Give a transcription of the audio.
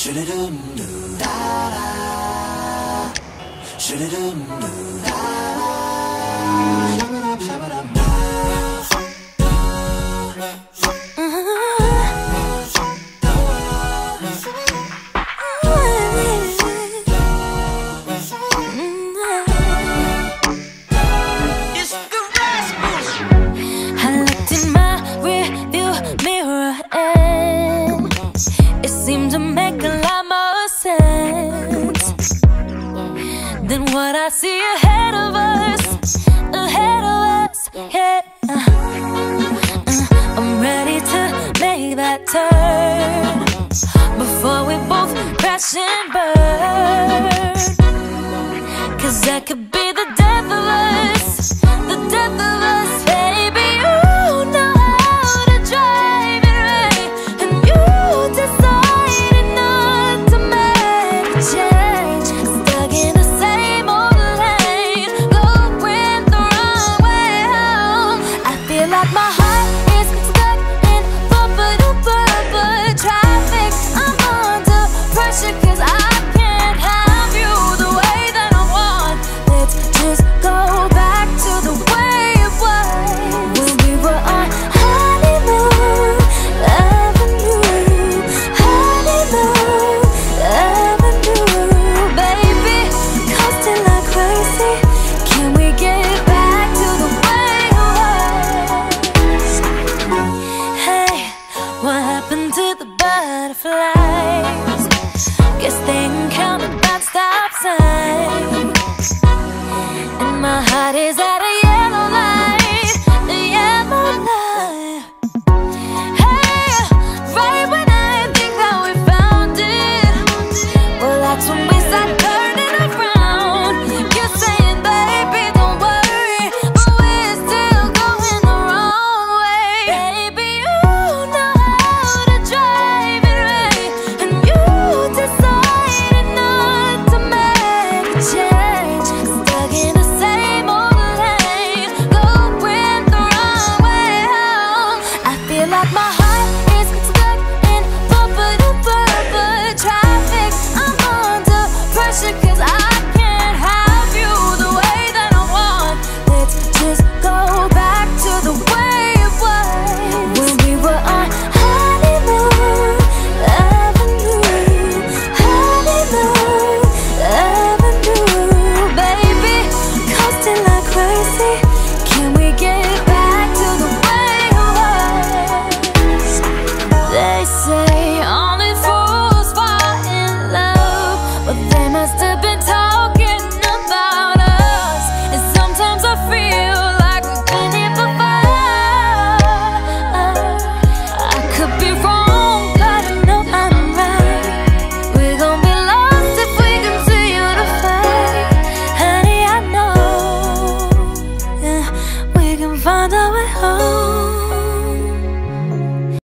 Shoo-da-dum-doo, da-da. Shoo-da-dum-doo, than what I see ahead of us. Ahead of us, yeah. Uh, I'm ready to make that turn before we both crash and burn. not my heart to the butterflies. Guess they can count the stop signs.